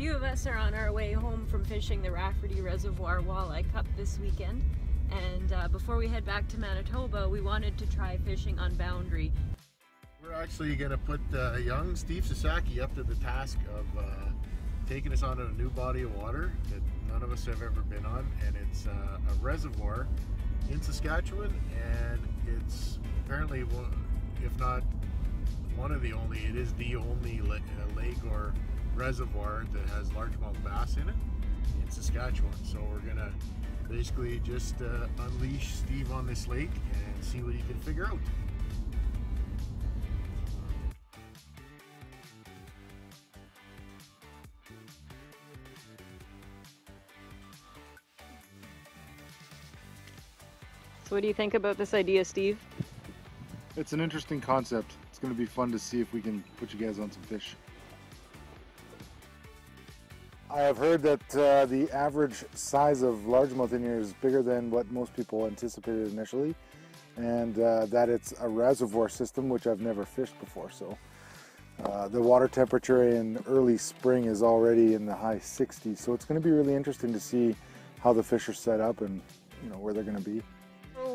few of us are on our way home from fishing the Rafferty Reservoir Walleye Cup this weekend. And uh, before we head back to Manitoba, we wanted to try fishing on Boundary. We're actually going to put uh, young Steve Sasaki up to the task of uh, taking us onto a new body of water that none of us have ever been on. And it's uh, a reservoir in Saskatchewan. And it's apparently, if not one of the only, it is the only uh, lake or reservoir that has largemouth bass in it in Saskatchewan. So we're going to basically just uh, unleash Steve on this lake and see what he can figure out. So what do you think about this idea, Steve? It's an interesting concept. It's going to be fun to see if we can put you guys on some fish. I have heard that uh, the average size of largemouth in here is bigger than what most people anticipated initially, and uh, that it's a reservoir system, which I've never fished before. So uh, the water temperature in early spring is already in the high 60s, so it's going to be really interesting to see how the fish are set up and you know where they're going to be.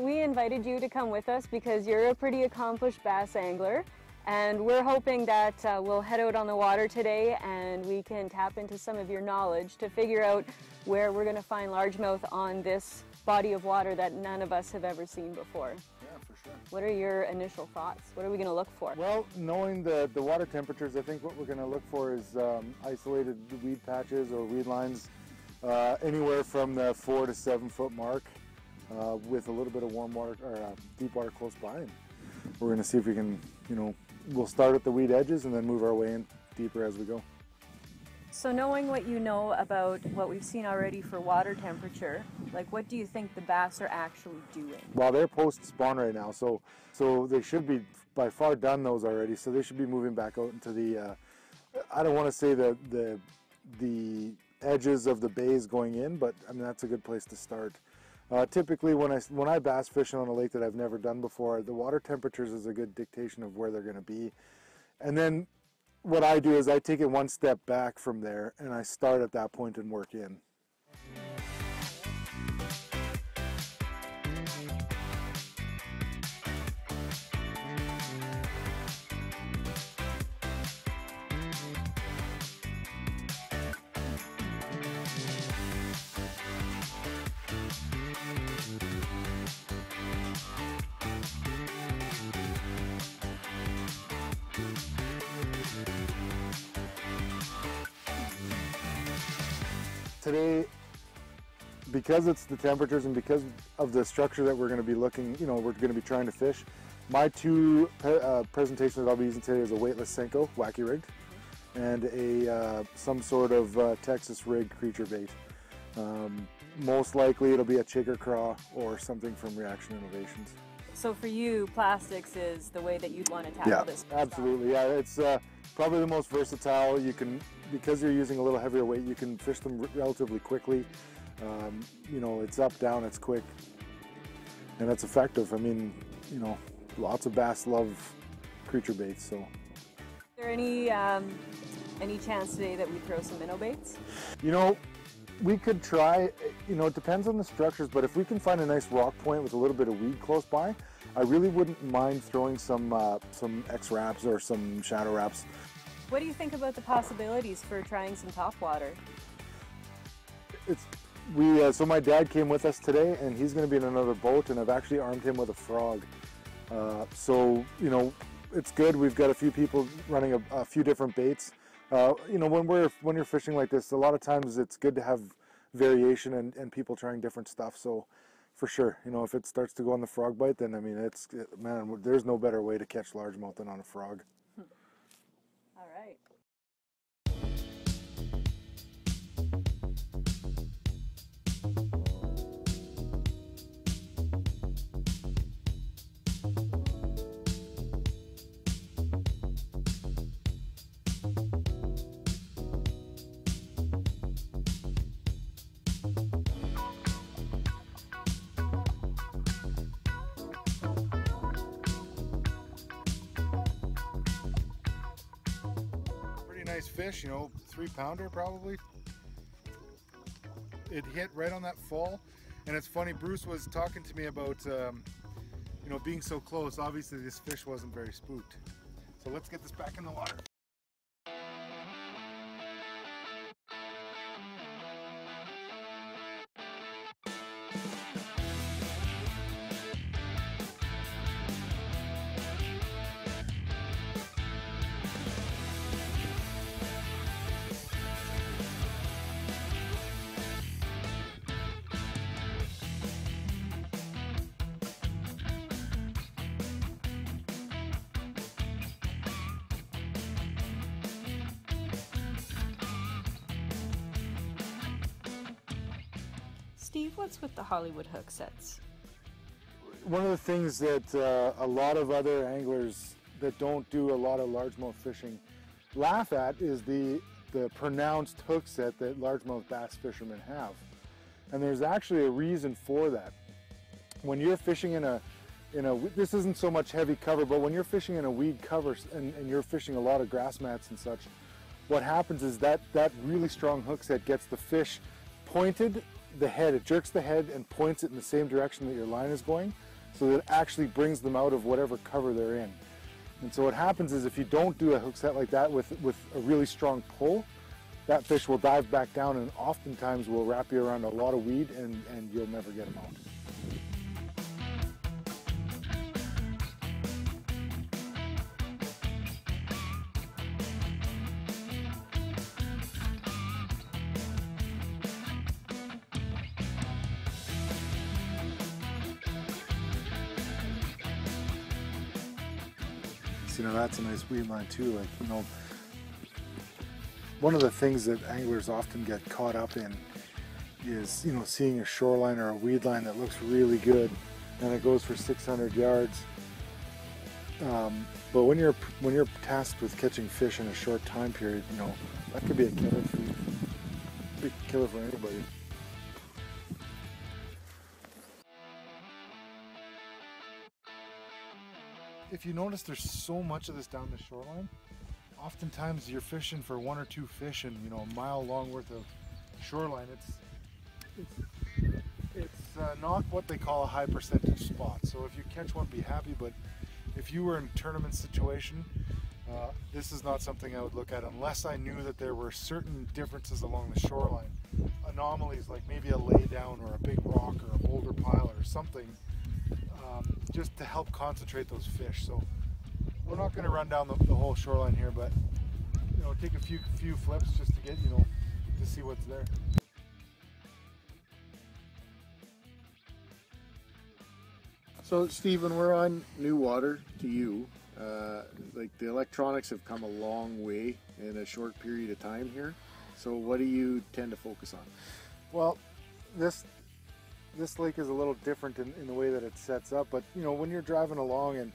We invited you to come with us because you're a pretty accomplished bass angler and we're hoping that uh, we'll head out on the water today and we can tap into some of your knowledge to figure out where we're going to find largemouth on this body of water that none of us have ever seen before. Yeah, for sure. What are your initial thoughts? What are we going to look for? Well, knowing the, the water temperatures, I think what we're going to look for is um, isolated weed patches or weed lines uh, anywhere from the four to seven foot mark uh, with a little bit of warm water or uh, deep water close by. And we're going to see if we can, you know, we'll start at the weed edges and then move our way in deeper as we go. So knowing what you know about what we've seen already for water temperature, like what do you think the bass are actually doing? Well, they're post spawn right now, so so they should be by far done those already. So they should be moving back out into the. Uh, I don't want to say the the the edges of the bays going in, but I mean that's a good place to start. Uh, typically, when I when I bass fishing on a lake that I've never done before, the water temperatures is a good dictation of where they're going to be. And then what I do is I take it one step back from there, and I start at that point and work in. Today, because it's the temperatures and because of the structure that we're going to be looking, you know, we're going to be trying to fish, my two uh, presentations that I'll be using today is a weightless Senko, wacky rigged, and a uh, some sort of uh, Texas rig creature bait. Um, most likely it'll be a chigger craw or something from Reaction Innovations. So for you, plastics is the way that you'd want to tackle yeah, this. Absolutely, yeah. It's uh, probably the most versatile. You can, because you're using a little heavier weight, you can fish them relatively quickly. Um, you know, it's up, down, it's quick, and it's effective. I mean, you know, lots of bass love creature baits. So. Is there any um, any chance today that we throw some minnow baits? You know, we could try, you know, it depends on the structures, but if we can find a nice rock point with a little bit of weed close by, I really wouldn't mind throwing some uh, some X-Raps or some Shadow Raps. What do you think about the possibilities for trying some top water? It's we uh, so my dad came with us today, and he's going to be in another boat, and I've actually armed him with a frog. Uh, so you know, it's good. We've got a few people running a, a few different baits. Uh, you know, when we're when you're fishing like this, a lot of times it's good to have variation and, and people trying different stuff. So for sure, you know, if it starts to go on the frog bite, then I mean, it's man, there's no better way to catch largemouth than on a frog. Nice fish, you know, three pounder probably. It hit right on that fall. And it's funny, Bruce was talking to me about, um, you know, being so close. Obviously this fish wasn't very spooked. So let's get this back in the water. Steve, what's with the Hollywood hook sets? One of the things that uh, a lot of other anglers that don't do a lot of largemouth fishing laugh at is the, the pronounced hook set that largemouth bass fishermen have. And there's actually a reason for that. When you're fishing in a, in a, this isn't so much heavy cover, but when you're fishing in a weed cover and, and you're fishing a lot of grass mats and such, what happens is that that really strong hook set gets the fish pointed the head, it jerks the head and points it in the same direction that your line is going so that it actually brings them out of whatever cover they're in. And so what happens is if you don't do a hook set like that with, with a really strong pull, that fish will dive back down and oftentimes will wrap you around a lot of weed and, and you'll never get them out. Nice weed line too like you know one of the things that anglers often get caught up in is you know seeing a shoreline or a weed line that looks really good and it goes for 600 yards. Um, but when you're when you're tasked with catching fish in a short time period you know that could be a killer for big killer for anybody if you notice there's so much of this down the shoreline, oftentimes you're fishing for one or two fish and you know a mile long worth of shoreline. It's it's it's uh, not what they call a high percentage spot. So if you catch one, be happy. But if you were in tournament situation, uh, this is not something I would look at unless I knew that there were certain differences along the shoreline. Anomalies like maybe a lay down or a big rock or a boulder pile or something um, just to help concentrate those fish. So we're not going to run down the, the, whole shoreline here, but you know, take a few few flips just to get you know to see what's there. So Stephen, we're on new water to you. Uh, like the electronics have come a long way in a short period of time here. So what do you tend to focus on? Well, this this lake is a little different in, in, the way that it sets up. But you know, when you're driving along and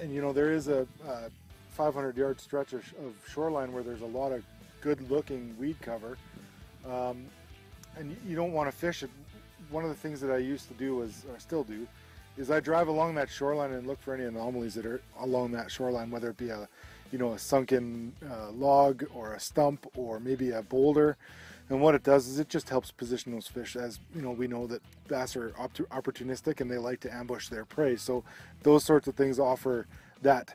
and you know there is a, a 500 yard stretch of, of, shoreline where there's a lot of good looking weed cover, um, and you, don't want to fish it. One of the things that I used to do was, or still do, is I drive along that shoreline and look for any anomalies that are along that shoreline, whether it be a, you know, a sunken uh, log or a stump or maybe a boulder. And what it does is it just helps position those fish as, you know, we know that bass are opportunistic and they like to ambush their prey. So those sorts of things offer that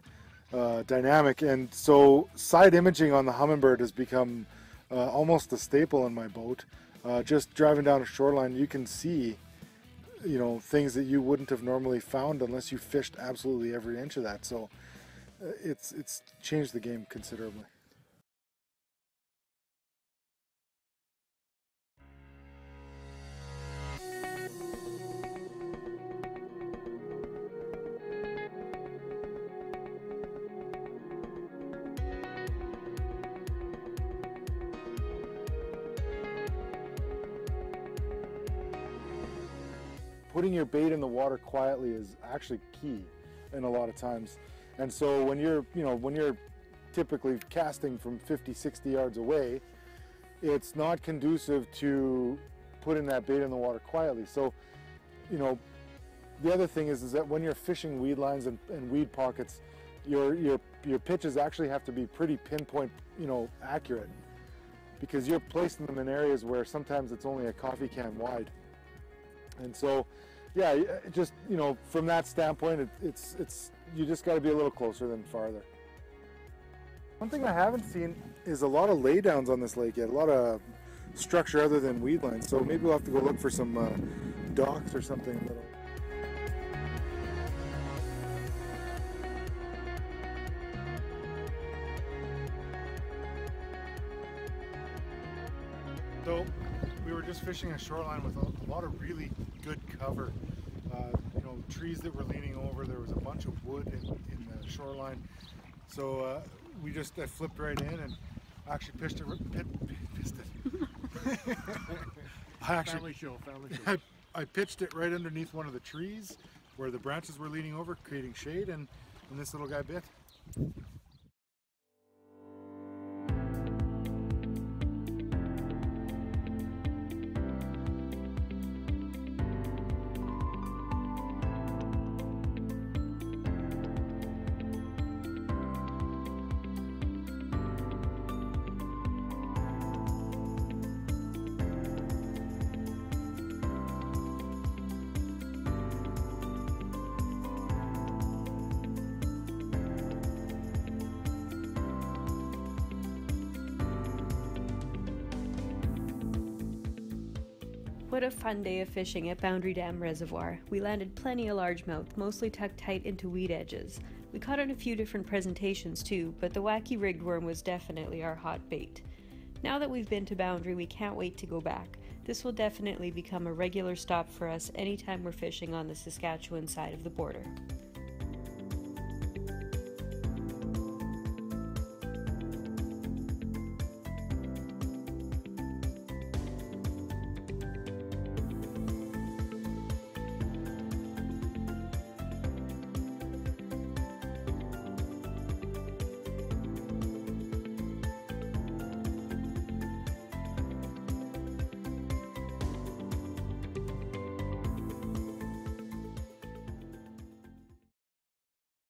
uh, dynamic. And so side imaging on the Humminbird has become uh, almost a staple in my boat. Uh, just driving down a shoreline, you can see, you know, things that you wouldn't have normally found unless you fished absolutely every inch of that. So uh, it's, it's changed the game considerably. Putting your bait in the water quietly is actually key in a lot of times. And so when you're, you know, when you're typically casting from 50, 60 yards away, it's not conducive to putting that bait in the water quietly. So, you know, the other thing is, is that when you're fishing weed lines and, and weed pockets, your your your pitches actually have to be pretty pinpoint, you know, accurate, because you're placing them in areas where sometimes it's only a coffee can wide, and so, yeah, just you know, from that standpoint, it, it's it's you just got to be a little closer than farther. One thing I haven't seen is a lot of laydowns on this lake yet, a lot of structure other than weed lines. So maybe we'll have to go look for some uh, docks or something. Little. So we were just fishing a shoreline with a, lot of really good cover. Uh, you know, trees that were leaning over. There was a bunch of wood in, in the shoreline. So uh, we just I flipped right in and actually pitched it. Pit, pissed it. I actually family show, family show. I, I pitched it right underneath one of the trees where the branches were leaning over, creating shade, and, and this little guy bit. What a fun day of fishing at Boundary Dam Reservoir. We landed plenty of largemouth, mostly tucked tight into weed edges. We caught on a few different presentations too, but the wacky rigged worm was definitely our hot bait. Now that we've been to Boundary, we can't wait to go back. This will definitely become a regular stop for us anytime we're fishing on the Saskatchewan side of the border.